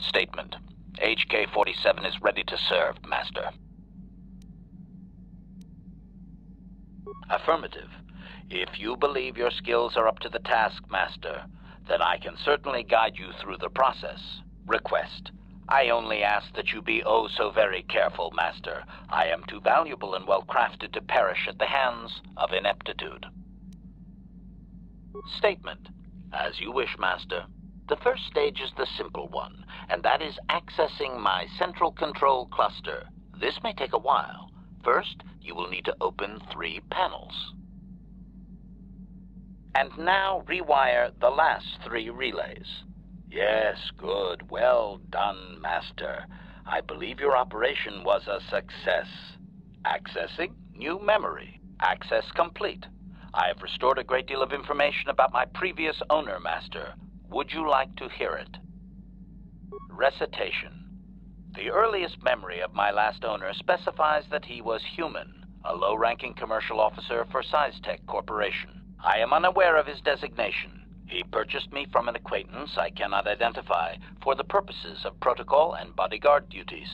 Statement. HK-47 is ready to serve, Master. Affirmative. If you believe your skills are up to the task, Master, then I can certainly guide you through the process. Request. I only ask that you be oh so very careful, Master. I am too valuable and well crafted to perish at the hands of ineptitude. Statement. As you wish, Master. The first stage is the simple one, and that is accessing my central control cluster. This may take a while. First, you will need to open three panels. And now rewire the last three relays. Yes, good. Well done, Master. I believe your operation was a success. Accessing new memory. Access complete. I have restored a great deal of information about my previous owner, Master. Would you like to hear it? Recitation. The earliest memory of my last owner specifies that he was human, a low-ranking commercial officer for Systech Corporation. I am unaware of his designation. He purchased me from an acquaintance I cannot identify for the purposes of protocol and bodyguard duties.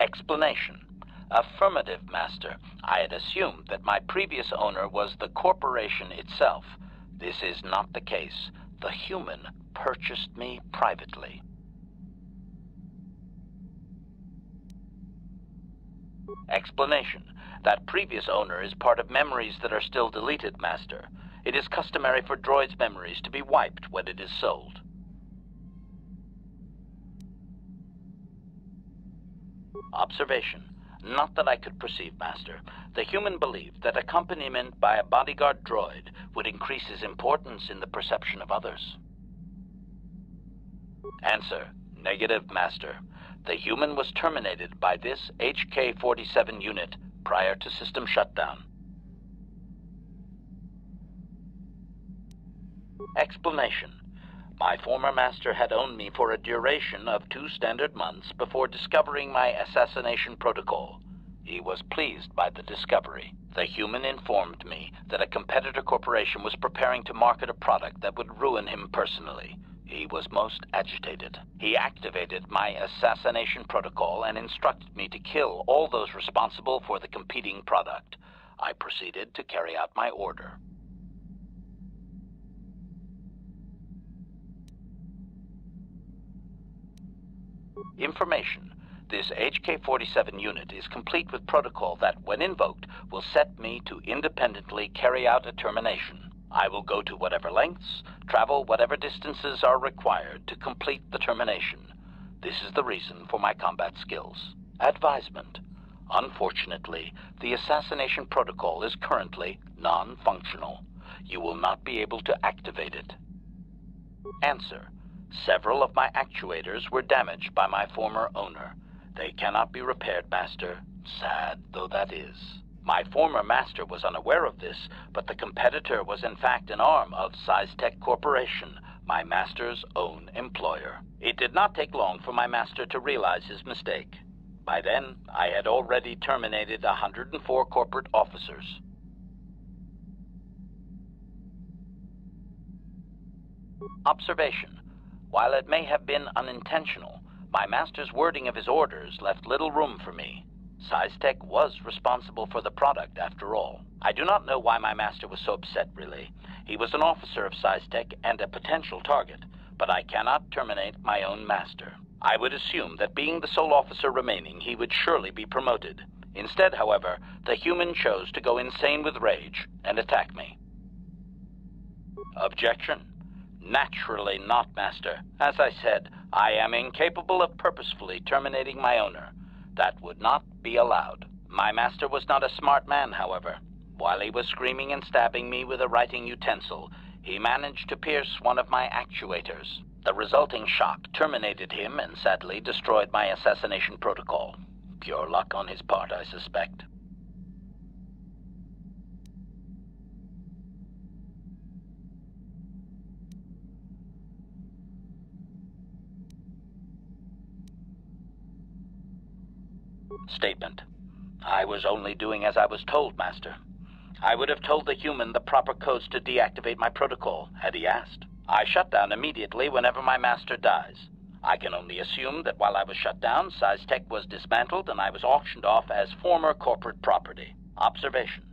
Explanation. Affirmative, Master. I had assumed that my previous owner was the corporation itself. This is not the case. The human purchased me privately. Explanation. That previous owner is part of memories that are still deleted, Master. It is customary for droids' memories to be wiped when it is sold. Observation. Not that I could perceive, Master. The human believed that accompaniment by a bodyguard droid would increase his importance in the perception of others. Answer. Negative, Master. The human was terminated by this HK-47 unit prior to system shutdown. Explanation. My former master had owned me for a duration of two standard months before discovering my assassination protocol. He was pleased by the discovery. The human informed me that a competitor corporation was preparing to market a product that would ruin him personally. He was most agitated. He activated my assassination protocol and instructed me to kill all those responsible for the competing product. I proceeded to carry out my order. Information. This HK-47 unit is complete with protocol that, when invoked, will set me to independently carry out a termination. I will go to whatever lengths, travel whatever distances are required to complete the termination. This is the reason for my combat skills. Advisement. Unfortunately, the assassination protocol is currently non-functional. You will not be able to activate it. Answer. Several of my actuators were damaged by my former owner. They cannot be repaired, Master, sad though that is. My former master was unaware of this, but the competitor was in fact an arm of Systech Corporation, my master's own employer. It did not take long for my master to realize his mistake. By then, I had already terminated 104 corporate officers. Observation. While it may have been unintentional, my master's wording of his orders left little room for me. Systech was responsible for the product, after all. I do not know why my master was so upset, really. He was an officer of Systech and a potential target, but I cannot terminate my own master. I would assume that being the sole officer remaining, he would surely be promoted. Instead, however, the human chose to go insane with rage and attack me. Objection? Naturally not, Master. As I said, I am incapable of purposefully terminating my owner. That would not be allowed. My master was not a smart man, however. While he was screaming and stabbing me with a writing utensil, he managed to pierce one of my actuators. The resulting shock terminated him and sadly destroyed my assassination protocol. Pure luck on his part, I suspect. Statement. I was only doing as I was told, Master. I would have told the human the proper codes to deactivate my protocol, had he asked. I shut down immediately whenever my master dies. I can only assume that while I was shut down, Systech was dismantled and I was auctioned off as former corporate property. Observation.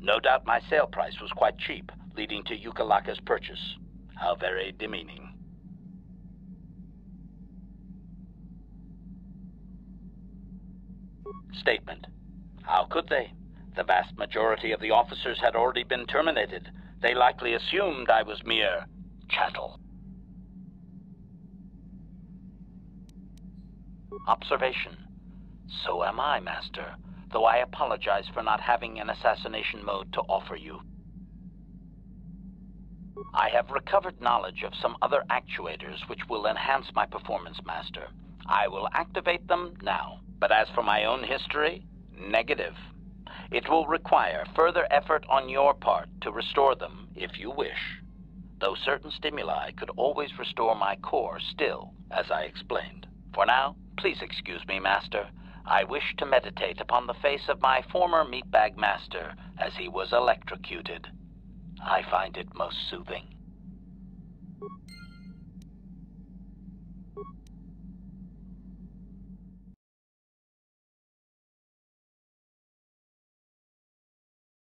No doubt my sale price was quite cheap, leading to Yuka Laka's purchase. How very demeaning. Statement. How could they? The vast majority of the officers had already been terminated. They likely assumed I was mere chattel. Observation. So am I, Master, though I apologize for not having an assassination mode to offer you. I have recovered knowledge of some other actuators which will enhance my performance, Master. I will activate them now. But as for my own history, negative. It will require further effort on your part to restore them if you wish. Though certain stimuli could always restore my core still, as I explained. For now, please excuse me, Master. I wish to meditate upon the face of my former meatbag master as he was electrocuted. I find it most soothing.